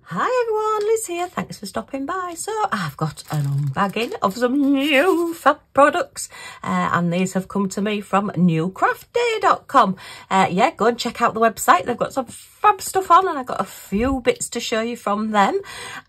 Hi everyone, Liz here. Thanks for stopping by. So I've got an unbagging of some new fab products uh, and these have come to me from newcraftday.com. Uh, yeah, go and check out the website. They've got some fab stuff on and I've got a few bits to show you from them.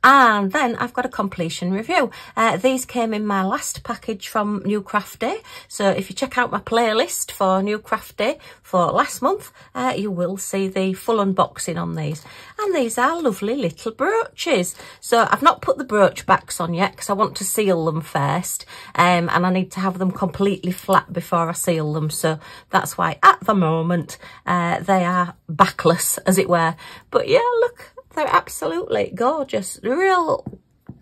And then I've got a completion review. Uh, these came in my last package from New Craft Day. So if you check out my playlist for New Craft Day for last month, uh, you will see the full unboxing on these. And these are lovely little brooches. So I've not put the brooch backs on yet because I want to seal them first. Um, and I need to have them completely flat before I seal them. So that's why at the moment uh, they are backless as it were. But yeah, look, they're absolutely gorgeous. Real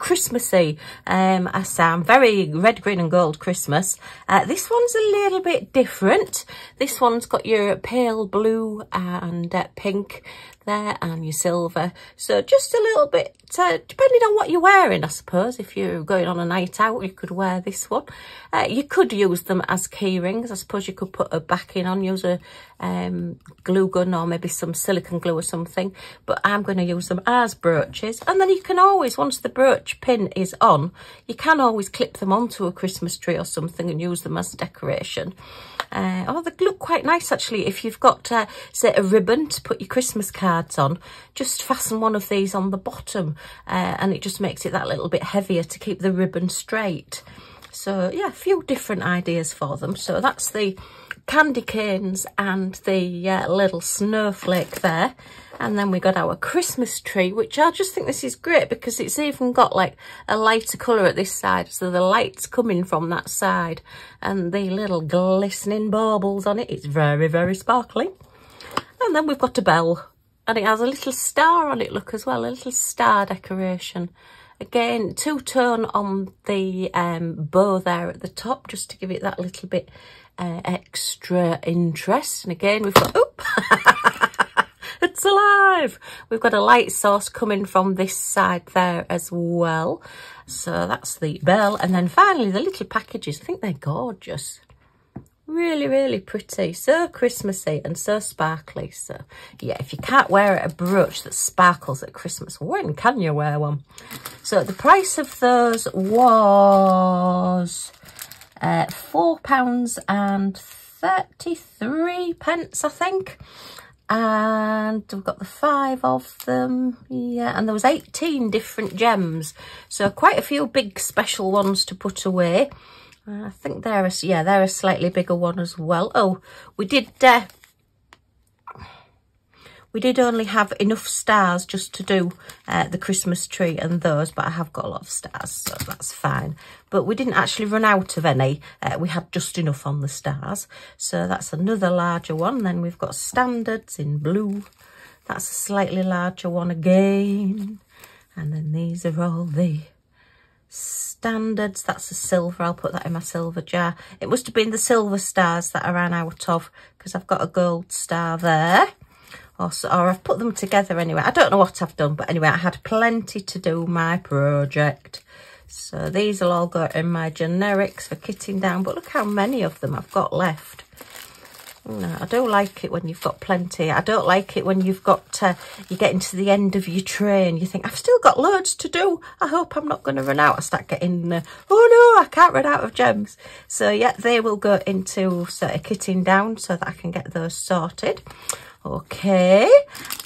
Christmassy. Um, I sound very red, green and gold Christmas. Uh, this one's a little bit different. This one's got your pale blue and uh, pink there and your silver. So just a little bit, uh, depending on what you're wearing, I suppose. If you're going on a night out, you could wear this one. Uh, you could use them as key rings. I suppose you could put a backing on, use a um, glue gun or maybe some silicone glue or something. But I'm going to use them as brooches. And then you can always, once the brooch pin is on, you can always clip them onto a Christmas tree or something and use them as decoration. Uh, oh, they look quite nice actually. If you've got, uh, say, a ribbon to put your Christmas cards on, just fasten one of these on the bottom uh, and it just makes it that little bit heavier to keep the ribbon straight. So yeah, a few different ideas for them. So that's the candy canes and the uh, little snowflake there. And then we got our Christmas tree, which I just think this is great because it's even got like a lighter colour at this side. So the light's coming from that side and the little glistening baubles on it. It's very, very sparkly. And then we've got a bell and it has a little star on it, look as well, a little star decoration. Again, two-tone on the um, bow there at the top, just to give it that little bit uh, extra interest. And again, we've got, oop, it's alive. We've got a light source coming from this side there as well. So that's the bell. And then finally, the little packages. I think they're gorgeous. Really, really pretty. So Christmassy and so sparkly. So, yeah, if you can't wear a brooch that sparkles at Christmas, when can you wear one? So the price of those was uh, £4 and 33 pence, I think. And we've got the five of them yeah and there was 18 different gems. So quite a few big special ones to put away. Uh, I think they're a, yeah they're a slightly bigger one as well. Oh we did uh, we did only have enough stars just to do uh, the Christmas tree and those, but I have got a lot of stars, so that's fine. But we didn't actually run out of any. Uh, we had just enough on the stars. So that's another larger one. Then we've got standards in blue. That's a slightly larger one again. And then these are all the standards. That's a silver. I'll put that in my silver jar. It must have been the silver stars that I ran out of because I've got a gold star there or, or I've put them together anyway. I don't know what I've done, but anyway, I had plenty to do my project. So these will all go in my generics for kitting down, but look how many of them I've got left. No, I don't like it when you've got plenty. I don't like it when you've got, you're getting to the end of your tray and you think, I've still got loads to do. I hope I'm not going to run out. I start getting, uh, oh no, I can't run out of gems. So yeah, they will go into sort of kitting down so that I can get those sorted. Okay,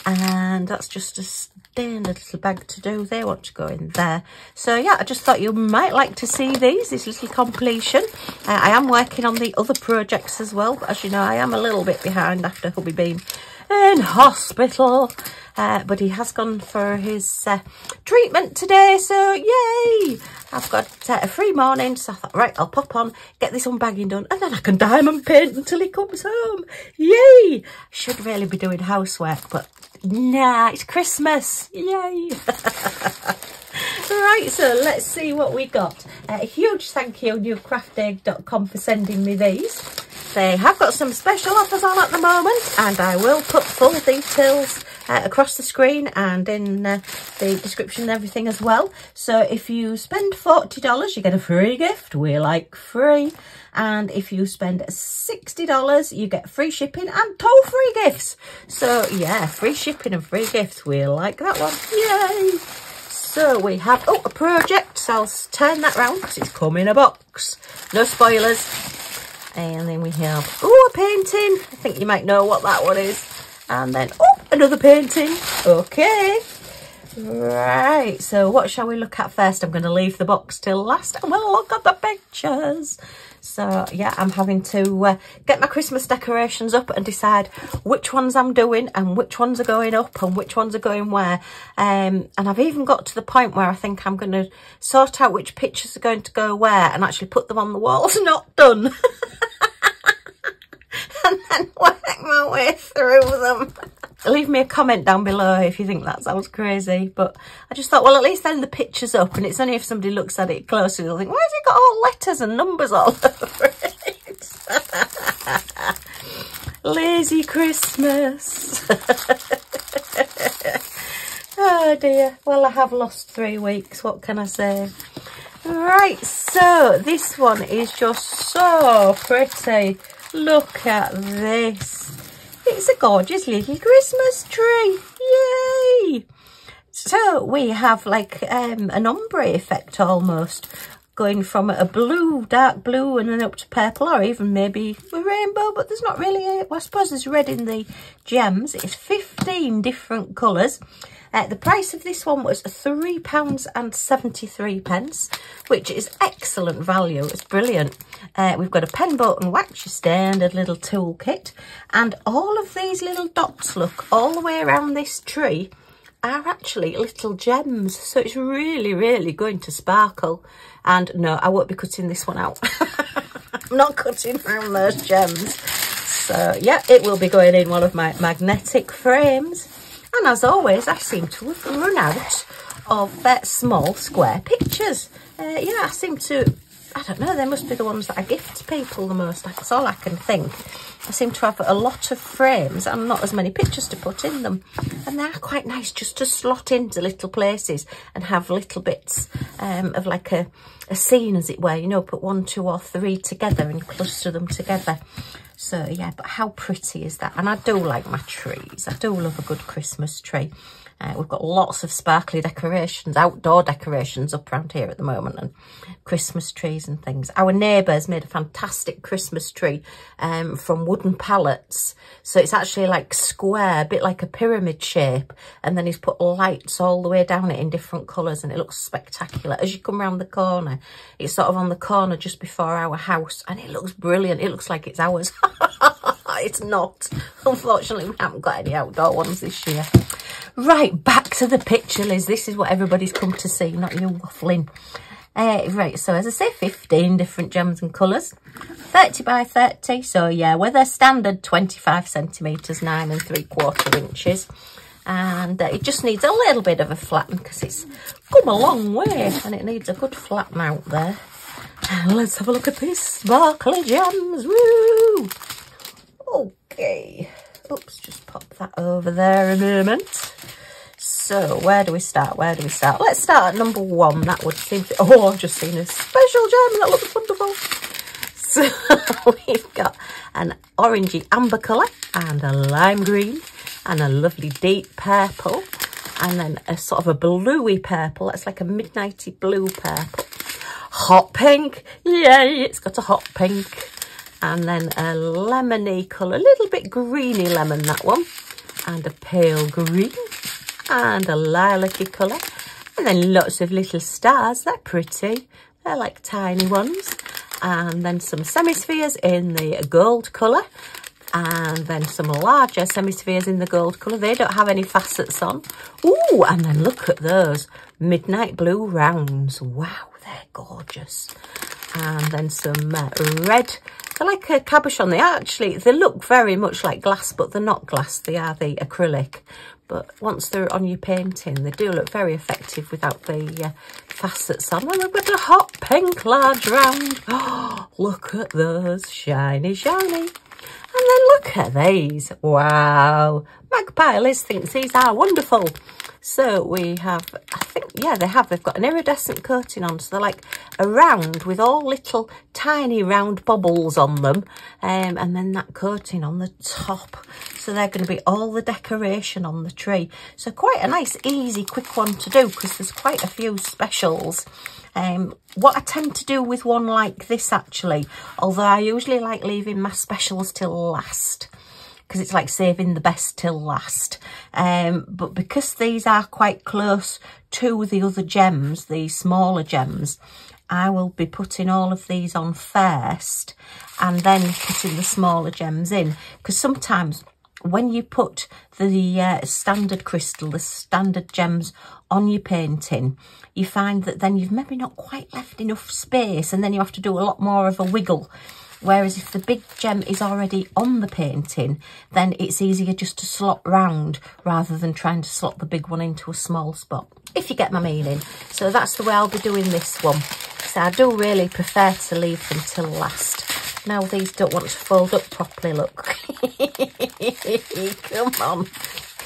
and that's just a standard little bag to do. They want to go in there. So yeah, I just thought you might like to see these, this little completion. Uh, I am working on the other projects as well. But as you know, I am a little bit behind after hubby being in hospital. Uh, but he has gone for his uh, treatment today, so yay! I've got uh, a free morning, so I thought, right, I'll pop on, get this unbagging done, and then I can diamond paint until he comes home. Yay! Should really be doing housework, but nah, it's Christmas. Yay! right, so let's see what we got. A huge thank you, newcraftday.com, for sending me these. They have got some special offers on at the moment, and I will put full details uh, across the screen and in uh, the description and everything as well. So if you spend $40, you get a free gift. We like free. And if you spend $60, you get free shipping and toll free gifts. So yeah, free shipping and free gifts. We like that one. Yay! So we have, oh, a project. So I'll turn that round because it's come in a box. No spoilers. And then we have, oh, a painting. I think you might know what that one is. And then, oh, another painting. Okay. Right, so what shall we look at first? I'm going to leave the box till last and we'll look at the pictures. So, yeah, I'm having to uh, get my Christmas decorations up and decide which ones I'm doing and which ones are going up and which ones are going where. Um, and I've even got to the point where I think I'm going to sort out which pictures are going to go where and actually put them on the walls. Not done. and then work my way through them. Leave me a comment down below if you think that sounds crazy. But I just thought, well, at least then the picture's up. And it's only if somebody looks at it closely, they'll think, why has it got all letters and numbers all over it? Lazy Christmas. oh dear. Well, I have lost three weeks. What can I say? Right, so this one is just so pretty. Look at this. It's a gorgeous little Christmas tree. Yay! So we have like um, an ombre effect almost going from a blue, dark blue and then up to purple or even maybe a rainbow, but there's not really a, well, I suppose there's red in the gems. It's 15 different colours. Uh, the price of this one was £3.73, pence, which is excellent value. It's brilliant. Uh, we've got a pen boat and waxy stand, a little toolkit, and all of these little dots, look, all the way around this tree are actually little gems. So it's really, really going to sparkle. And no, I won't be cutting this one out. I'm not cutting around those gems. So yeah, it will be going in one of my magnetic frames. And as always, I seem to have run out of uh, small square pictures. Uh, yeah, I seem to, I don't know, they must be the ones that I gift people the most. That's all I can think. I seem to have a lot of frames and not as many pictures to put in them. And they're quite nice just to slot into little places and have little bits um, of like a, a scene, as it were. You know, put one, two or three together and cluster them together. So yeah, but how pretty is that? And I do like my trees. I do love a good Christmas tree. Uh, we've got lots of sparkly decorations, outdoor decorations up around here at the moment and Christmas trees and things. Our neighbours made a fantastic Christmas tree um, from wooden pallets. So it's actually like square, a bit like a pyramid shape. And then he's put lights all the way down it in different colours and it looks spectacular. As you come around the corner, it's sort of on the corner just before our house and it looks brilliant. It looks like it's ours. it's not. Unfortunately, we haven't got any outdoor ones this year. Right, back to the picture, Liz. This is what everybody's come to see, not you waffling. Uh, right, so as I say, 15 different gems and colours. 30 by 30, so yeah, a standard 25 centimetres, 9 and 3 quarter inches. And uh, it just needs a little bit of a flatten because it's come a long way and it needs a good flatten out there. And let's have a look at these sparkly gems. Woo! Okay. Oops, just pop that over there a moment. So where do we start? Where do we start? Let's start at number one. That would seem to... Oh, I've just seen a special gem. That looks wonderful. So we've got an orangey amber colour and a lime green and a lovely deep purple and then a sort of a bluey purple. That's like a midnighty blue purple. Hot pink. Yay, it's got a hot pink and then a lemony colour, a little bit greeny lemon that one, and a pale green, and a lilac-y colour, and then lots of little stars, they're pretty, they're like tiny ones, and then some semispheres in the gold colour, and then some larger semispheres in the gold colour. They don't have any facets on. Ooh, and then look at those midnight blue rounds. Wow, they're gorgeous. And then some uh, red they're like a cabochon. They actually, they look very much like glass, but they're not glass. They are the acrylic. But once they're on your painting, they do look very effective without the uh, facets on. And they've got a hot pink large round. Oh, look at those. Shiny, shiny. And then look at these. Wow. Magpie Liz thinks these are wonderful. So we have, I think, yeah, they have. They've got an iridescent coating on. So they're like a round with all little tiny round bubbles on them. Um, and then that coating on the top. So they're going to be all the decoration on the tree. So quite a nice, easy, quick one to do because there's quite a few specials. Um, what I tend to do with one like this actually, although I usually like leaving my specials till last because it's like saving the best till last. Um, but because these are quite close to the other gems, the smaller gems, I will be putting all of these on first and then putting the smaller gems in. Because sometimes when you put the uh, standard crystal, the standard gems on your painting, you find that then you've maybe not quite left enough space and then you have to do a lot more of a wiggle Whereas if the big gem is already on the painting, then it's easier just to slot round rather than trying to slot the big one into a small spot, if you get my meaning. So that's the way I'll be doing this one. So I do really prefer to leave them till last. Now these don't want to fold up properly, look. Come on.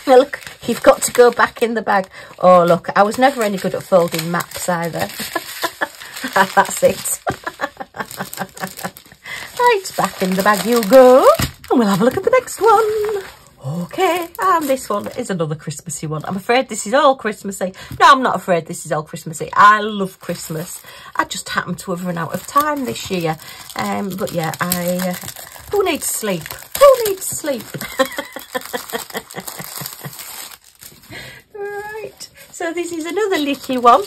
Look, you've got to go back in the bag. Oh, look, I was never any good at folding maps either. That's it. Right, back in the bag you go. And we'll have a look at the next one. Okay, and this one is another Christmassy one. I'm afraid this is all Christmassy. No, I'm not afraid this is all Christmassy. I love Christmas. I just happen to have run out of time this year. Um, but yeah, I... Uh, who needs sleep? Who needs sleep? right, so this is another little one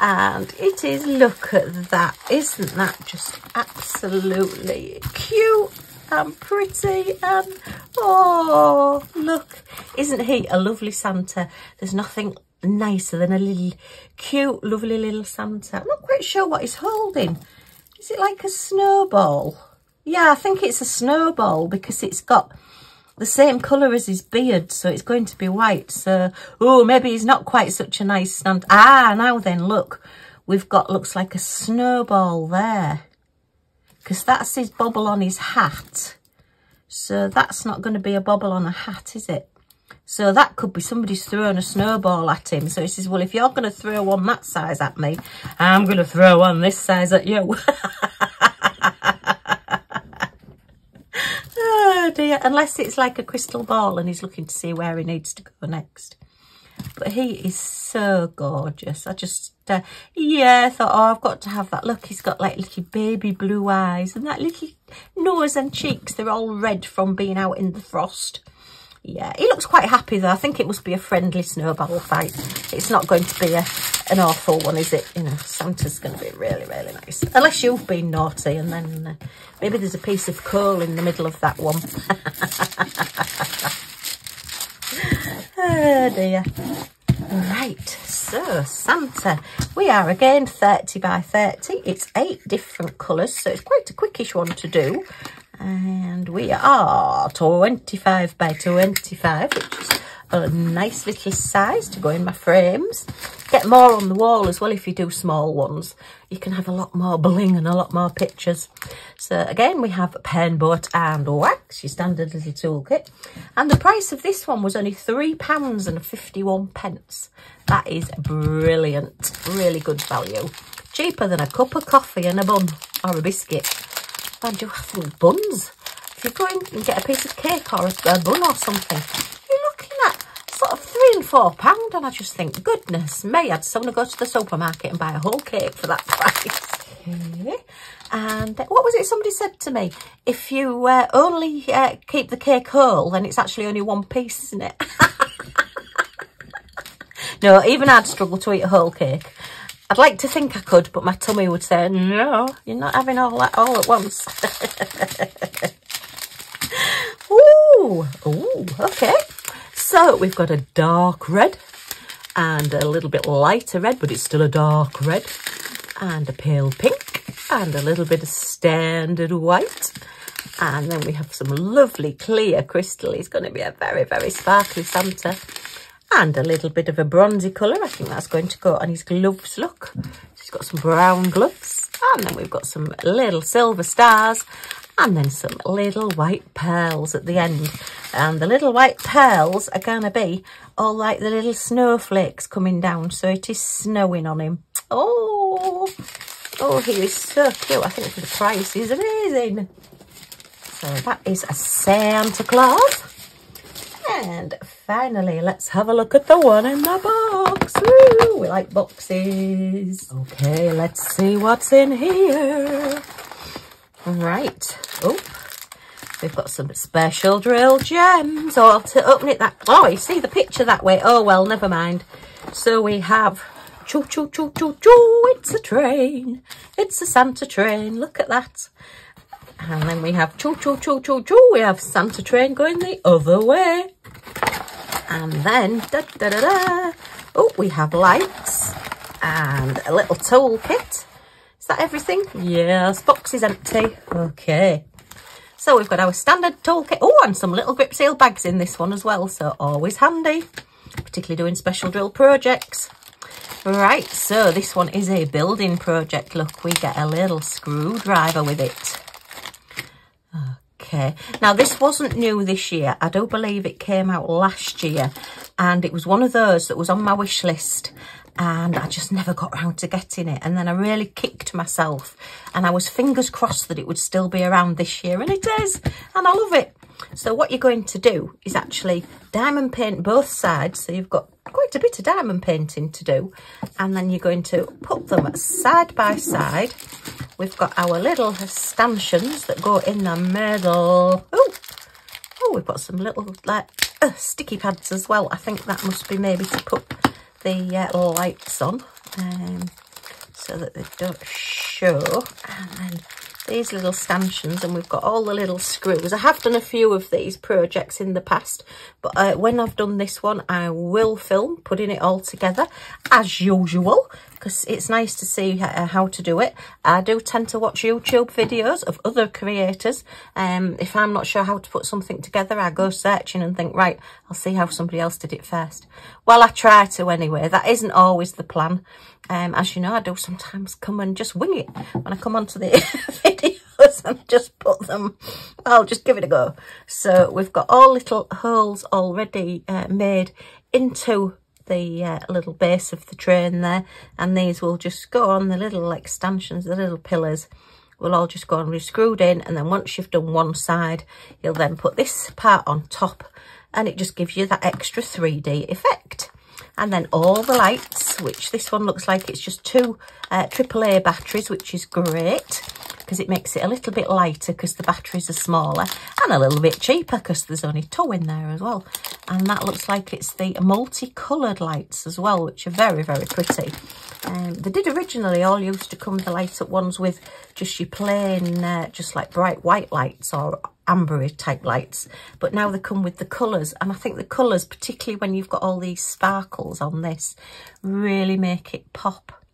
and it is look at that. Isn't that just absolutely cute and pretty and oh look. Isn't he a lovely santa? There's nothing nicer than a little cute lovely little santa. I'm not quite sure what he's holding. Is it like a snowball? Yeah i think it's a snowball because it's got the same colour as his beard, so it's going to be white. So, oh, maybe he's not quite such a nice stand. Ah, now then, look, we've got, looks like a snowball there. Because that's his bubble on his hat. So that's not going to be a bubble on a hat, is it? So that could be somebody's throwing a snowball at him. So he says, well, if you're going to throw one that size at me, I'm going to throw one this size at you. dear, unless it's like a crystal ball and he's looking to see where he needs to go next. But he is so gorgeous. I just, uh, yeah, thought, oh, I've got to have that. Look, he's got like little baby blue eyes and that little nose and cheeks. They're all red from being out in the frost. Yeah, he looks quite happy though. I think it must be a friendly snowball fight. It's not going to be a, an awful one, is it? You know, Santa's going to be really, really nice. Unless you've been naughty and then uh, maybe there's a piece of coal in the middle of that one. oh dear. Right, so Santa, we are again 30 by 30. It's eight different colours, so it's quite a quickish one to do and we are 25 by 25 which is a nice little size to go in my frames. Get more on the wall as well if you do small ones. You can have a lot more bling and a lot more pictures. So again we have pen boat and wax your standard little toolkit. And the price of this one was only three pounds and 51 pence. That is brilliant. Really good value. Cheaper than a cup of coffee and a bun or a biscuit. And you, I think buns. If you go in and get a piece of cake or a, a bun or something, you're looking at sort of three and four pound. And I just think, goodness me, I'd sooner go to the supermarket and buy a whole cake for that price. Okay. And what was it somebody said to me? If you uh, only uh, keep the cake whole, then it's actually only one piece, isn't it? no, even I'd struggle to eat a whole cake. I'd like to think I could, but my tummy would say, no, you're not having all that all at once. ooh, ooh, okay. So we've got a dark red and a little bit lighter red, but it's still a dark red and a pale pink and a little bit of standard white. And then we have some lovely clear crystal. It's going to be a very, very sparkly Santa and a little bit of a bronzy colour. I think that's going to go on his gloves, look. He's got some brown gloves. And then we've got some little silver stars and then some little white pearls at the end. And the little white pearls are going to be all like the little snowflakes coming down. So it is snowing on him. Oh, oh, he is so cute. I think the price is amazing. So that is a Santa Claus. And finally, let's have a look at the one in the box. Woo, we like boxes. Okay, let's see what's in here. Right. Oh, we've got some special drill gems. Oh, to open it that... Oh, you see the picture that way. Oh, well, never mind. So we have... Choo, choo, choo, choo, choo. It's a train. It's a Santa train. Look at that. And then we have choo, choo, choo, choo, choo. We have Santa train going the other way. And then, da, da, da, da. Oh, we have lights and a little toolkit. Is that everything? Yes, box is empty. Okay. So we've got our standard toolkit. Oh, and some little grip seal bags in this one as well. So always handy, particularly doing special drill projects. Right, so this one is a building project. Look, we get a little screwdriver with it. Okay, now this wasn't new this year. I don't believe it came out last year and it was one of those that was on my wish list and I just never got round to getting it. And then I really kicked myself and I was fingers crossed that it would still be around this year and it is and I love it. So what you're going to do is actually diamond paint both sides. So you've got quite a bit of diamond painting to do. And then you're going to put them side by side. We've got our little stanchions that go in the middle. Oh, oh, we've got some little like uh, sticky pads as well. I think that must be maybe to put the uh, lights on um, so that they don't show. And then these little stanchions and we've got all the little screws. I have done a few of these projects in the past, but uh, when I've done this one, I will film putting it all together as usual because it's nice to see uh, how to do it. I do tend to watch YouTube videos of other creators. Um, if I'm not sure how to put something together, I go searching and think, right, I'll see how somebody else did it first. Well, I try to anyway. That isn't always the plan. Um, as you know, I do sometimes come and just wing it when I come onto the videos and just put them, I'll just give it a go. So we've got all little holes already uh, made into the uh, little base of the train there and these will just go on the little extensions, the little pillars will all just go and be screwed in and then once you've done one side you'll then put this part on top and it just gives you that extra 3D effect and then all the lights which this one looks like it's just two uh, AAA batteries which is great because it makes it a little bit lighter because the batteries are smaller and a little bit cheaper because there's only two in there as well. And that looks like it's the multicoloured lights as well which are very very pretty. Um, they did originally all used to come the light up ones with just your plain uh, just like bright white lights or ambery type lights but now they come with the colours and I think the colours particularly when you've got all these sparkles on this really make it pop.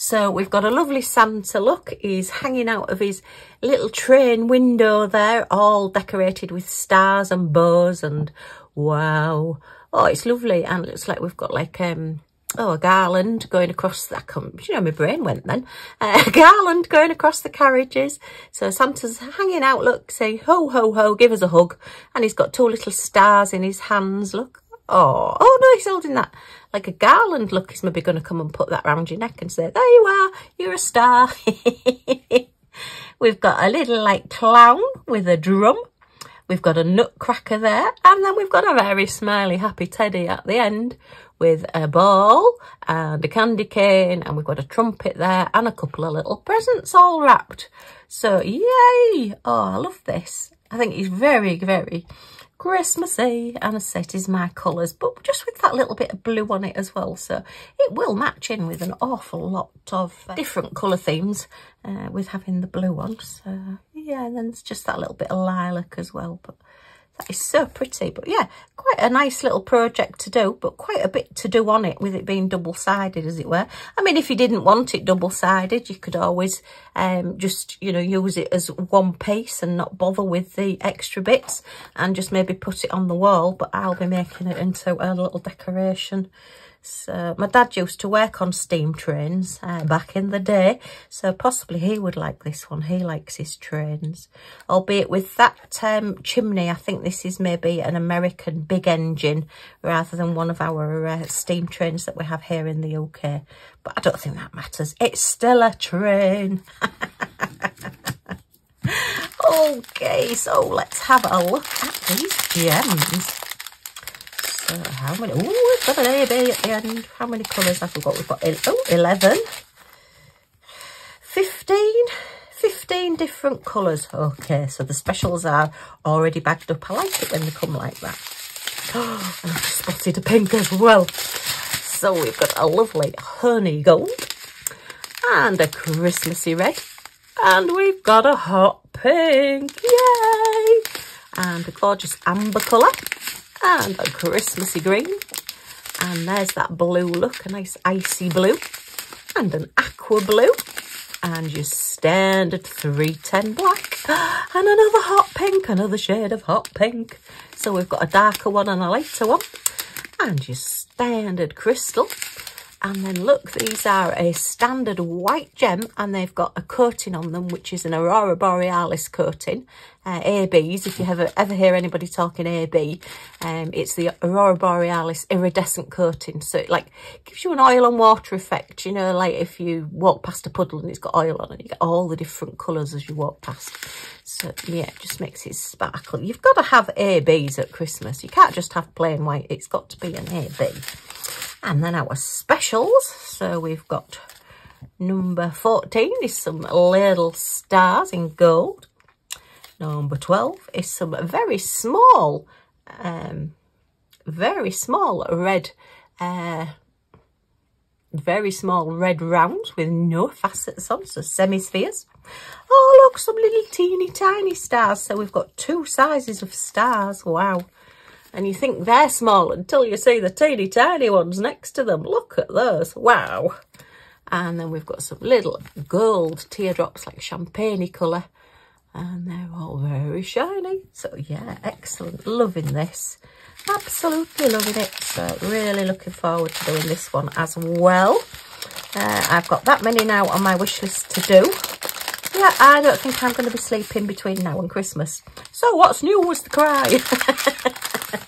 So we've got a lovely Santa look. He's hanging out of his little train window there all decorated with stars and bows and wow. Oh it's lovely and it looks like we've got like um oh, a garland going across that. come, You know, my brain went then. Uh, a garland going across the carriages. So Santa's hanging out, look, saying, ho, ho, ho, give us a hug. And he's got two little stars in his hands, look. Oh, oh no, he's holding that like a garland. Look, he's maybe going to come and put that round your neck and say, there you are, you're a star. We've got a little like clown with a drum. We've got a nutcracker there. And then we've got a very smiley, happy teddy at the end with a ball and a candy cane and we've got a trumpet there and a couple of little presents all wrapped. So yay! Oh, I love this. I think it's very, very Christmassy and a set is my colours but just with that little bit of blue on it as well so it will match in with an awful lot of different colour themes uh, with having the blue ones so yeah and then it's just that little bit of lilac as well but that is so pretty. But yeah, quite a nice little project to do, but quite a bit to do on it with it being double-sided, as it were. I mean, if you didn't want it double-sided, you could always um, just, you know, use it as one piece and not bother with the extra bits and just maybe put it on the wall. But I'll be making it into a little decoration So my dad used to work on steam trains uh, back in the day. So possibly he would like this one. He likes his trains. Albeit with that um, chimney, I think this is maybe an American big engine rather than one of our uh, steam trains that we have here in the UK. But I don't think that matters. It's still a train. okay, so let's have a look at these gems. So how many? Oh, an A, B end. How many colours have we got? We've got oh, 11. 15. 15 different colours. Okay, so the specials are already bagged up. I like it when they come like that. Oh, and I've spotted a pink as well. So we've got a lovely honey gold and a Christmassy red. And we've got a hot pink. Yay! And a gorgeous amber colour and a Christmassy green. And there's that blue look, a nice icy blue. And an aqua blue. And your standard 310 black. And another hot pink, another shade of hot pink. So we've got a darker one and a lighter one. And your standard crystal. And then look, these are a standard white gem and they've got a coating on them, which is an Aurora Borealis coating, uh, ABs. If you ever, ever hear anybody talking AB, um, it's the Aurora Borealis iridescent coating. So it like gives you an oil and water effect, you know, like if you walk past a puddle and it's got oil on it, you get all the different colours as you walk past. So yeah, it just makes it sparkle. You've got to have ABs at Christmas. You can't just have plain white. It's got to be an AB. And then our specials. So we've got number 14 is some little stars in gold. Number 12 is some very small, um, very small red, uh, very small red rounds with no facets on, so semi-spheres. Oh, look, some little teeny tiny stars. So we've got two sizes of stars. Wow and you think they're small until you see the teeny tiny ones next to them. Look at those. Wow. And then we've got some little gold teardrops like champagne colour. And they're all very shiny. So yeah, excellent. Loving this. Absolutely loving it. So really looking forward to doing this one as well. Uh, I've got that many now on my wish list to do. Yeah, I don't think I'm going to be sleeping between now and Christmas. So what's new was the cry.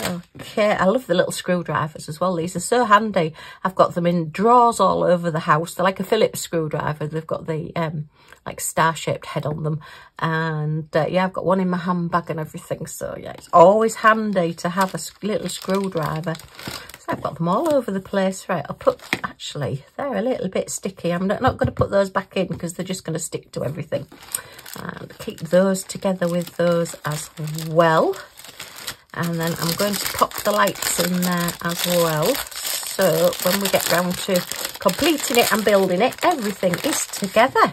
okay, I love the little screwdrivers as well. These are so handy. I've got them in drawers all over the house. They're like a Phillips screwdriver. They've got the um, like star-shaped head on them. And uh, yeah, I've got one in my handbag and everything. So yeah, it's always handy to have a little screwdriver. So I've got them all over the place. Right, I'll put, actually, they're a little bit sticky. I'm not, not going to put those back in because they're just going to stick to everything and keep those together with those as well and then I'm going to pop the lights in there as well. So when we get round to completing it and building it everything is together.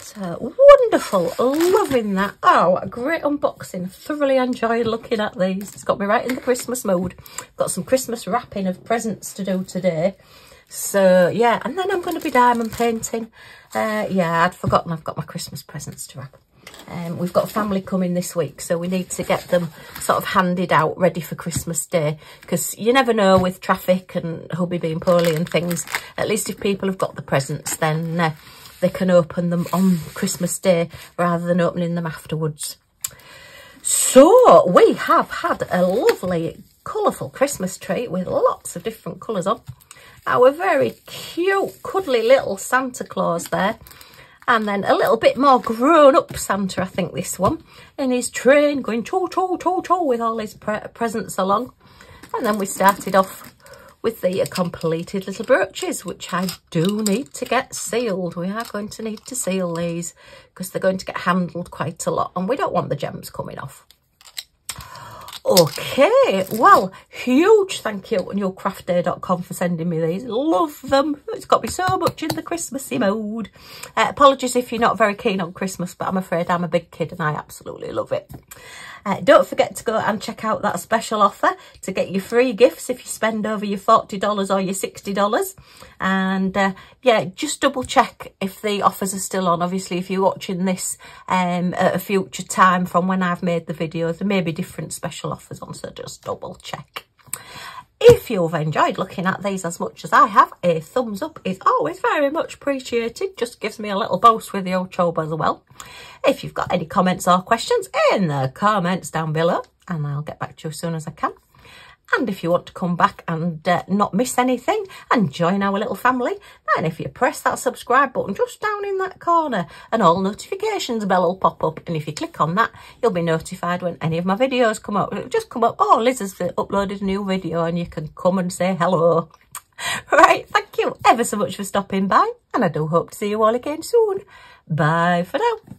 So wonderful. Loving that. Oh a great unboxing. Thoroughly enjoyed looking at these. It's got me right in the Christmas mode got some Christmas wrapping of presents to do today. So yeah, and then I'm going to be diamond painting. Uh, yeah, I'd forgotten I've got my Christmas presents to wrap. Um, we've got family coming this week, so we need to get them sort of handed out, ready for Christmas Day. Because you never know with traffic and hubby being poorly and things. At least if people have got the presents, then uh, they can open them on Christmas Day rather than opening them afterwards. So we have had a lovely, colourful Christmas tree with lots of different colours on our very cute, cuddly little Santa Claus there. And then a little bit more grown-up Santa, I think, this one, in his train, going cho cho cho cho with all his pre presents along. And then we started off with the completed little brooches, which I do need to get sealed. We are going to need to seal these because they're going to get handled quite a lot and we don't want the gems coming off. Okay, well, huge thank you to newcraftday.com for sending me these. Love them. It's got me so much in the Christmassy mood. Uh, apologies if you're not very keen on Christmas, but I'm afraid I'm a big kid and I absolutely love it. Uh, don't forget to go and check out that special offer to get your free gifts if you spend over your $40 or your $60. And uh, yeah, just double check if the offers are still on. Obviously, if you're watching this um, at a future time from when I've made the video, there may be different special offers on, so just double check. If you've enjoyed looking at these as much as I have, a thumbs up is always very much appreciated. Just gives me a little boost with YouTube as well. If you've got any comments or questions in the comments down below, and I'll get back to you as soon as I can. And if you want to come back and uh, not miss anything and join our little family, then if you press that subscribe button just down in that corner, an all notifications bell will pop up. And if you click on that, you'll be notified when any of my videos come up. It'll just come up, oh, Liz has uploaded a new video and you can come and say hello. Right, thank you ever so much for stopping by and I do hope to see you all again soon. Bye for now.